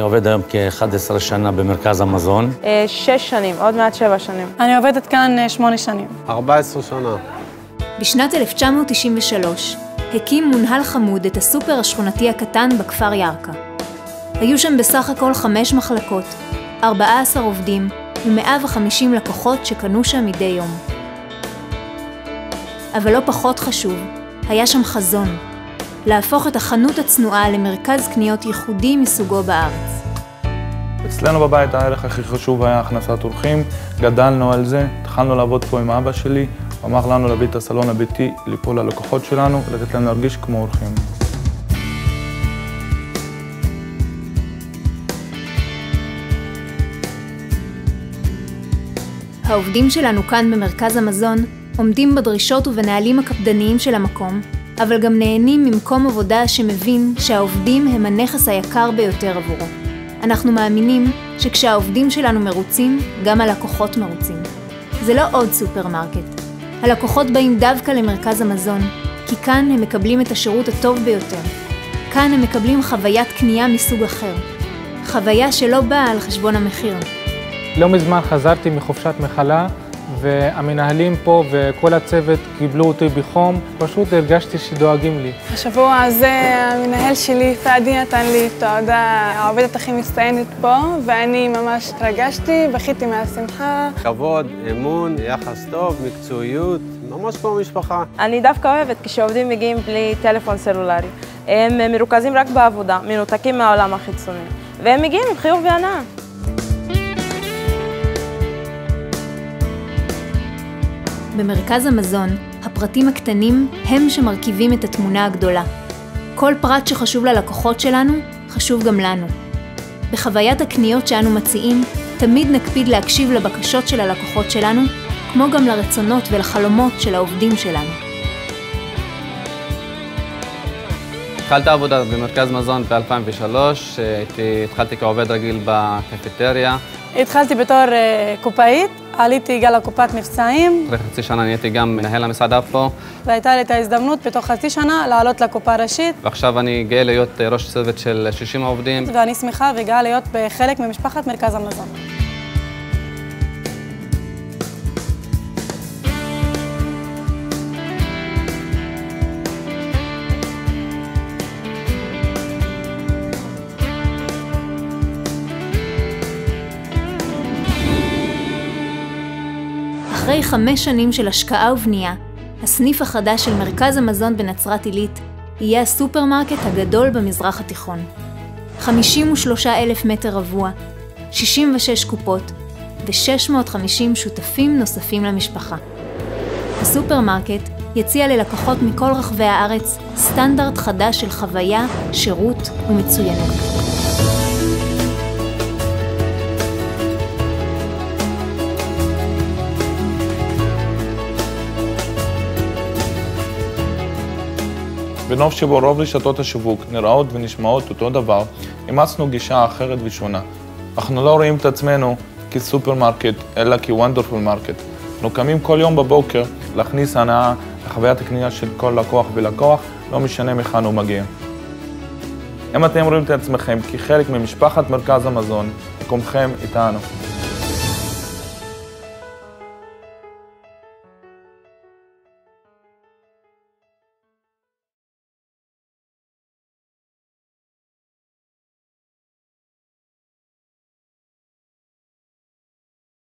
עובד היום כ-11 שנה במרכז המזון. אה, שש שנים, עוד מעט שבע שנים. אני עובדת כאן אה, שמונה שנים. 14 שנה. בשנת 1993 הקים מונהל חמוד את הסופר השכונתי הקטן בכפר ירכא. היו שם בסך הכל חמש מחלקות, 14 עובדים ו-150 לקוחות שקנו שם מדי יום. אבל לא פחות חשוב, היה שם חזון, להפוך את החנות הצנועה למרכז קניות ייחודי מסוגו בארץ. אצלנו בבית הערך הכי חשוב היה הכנסת אורחים, גדלנו על זה, התחלנו לעבוד פה עם אבא שלי, הוא אמר לנו להביא את הסלון הביתי לפה ללקוחות שלנו, לתת להם להרגיש כמו אורחים. העובדים שלנו כאן במרכז המזון עומדים בדרישות ובנהלים הקפדניים של המקום, אבל גם נהנים ממקום עבודה שמבין שהעובדים הם הנכס היקר ביותר עבורו. אנחנו מאמינים שכשהעובדים שלנו מרוצים, גם הלקוחות מרוצים. זה לא עוד סופרמרקט. הלקוחות באים דווקא למרכז המזון, כי כאן הם מקבלים את השירות הטוב ביותר. כאן הם מקבלים חוויית קנייה מסוג אחר. חוויה שלא באה על חשבון המחיר. לא מזמן חזרתי מחופשת מחלה, והמנהלים פה וכל הצוות קיבלו אותי בחום, פשוט הרגשתי שדואגים לי. השבוע הזה המנהל שלי, פאדי, נתן לי תעודה העובדת הכי מצטיינת פה, ואני ממש התרגשתי, בכיתי מהשמחה. כבוד, אמון, יחס טוב, מקצועיות, ממש כמו משפחה. אני דווקא אוהבת כשעובדים מגיעים בלי טלפון סלולרי. הם מרוכזים רק בעבודה, מנותקים מהעולם החיצוני. והם מגיעים עם חיוך והנאה. במרכז המזון, הפרטים הקטנים הם שמרכיבים את התמונה הגדולה. כל פרט שחשוב ללקוחות שלנו, חשוב גם לנו. בחוויית הקניות שאנו מציעים, תמיד נקפיד להקשיב לבקשות של הלקוחות שלנו, כמו גם לרצונות ולחלומות של העובדים שלנו. התחלתי עבודה במרכז מזון ב-2003, התחלתי כעובד רגיל בקפיטריה. התחלתי בתור אה, קופאית, עליתי גם לקופת מבצעים. אחרי חצי שנה נהייתי גם מנהל המסעדה פה. והייתה לי את ההזדמנות בתוך חצי שנה לעלות לקופה ראשית. ועכשיו אני גאה להיות ראש צוות של 60 עובדים. ואני שמחה וגאה להיות בחלק ממשפחת מרכז המזון. אחרי חמש שנים של השקעה ובנייה, הסניף החדש של מרכז המזון בנצרת עילית יהיה הסופרמרקט הגדול במזרח התיכון. 53 אלף מטר רבוע, 66 קופות ו-650 שותפים נוספים למשפחה. הסופרמרקט יציע ללקוחות מכל רחבי הארץ סטנדרט חדש של חוויה, שירות ומצוינות. בנוף שבו רוב רשתות השיווק נראות ונשמעות אותו דבר, אימצנו גישה אחרת ושונה. אנחנו לא רואים את עצמנו כסופרמרקט, אלא כ wonderful market. אנחנו קמים כל יום בבוקר להכניס הנאה לחוויית הקנייה של כל לקוח ולקוח, לא משנה מהיכן הוא מגיע. אם אתם רואים את עצמכם כחלק ממשפחת מרכז המזון, מקומכם איתנו.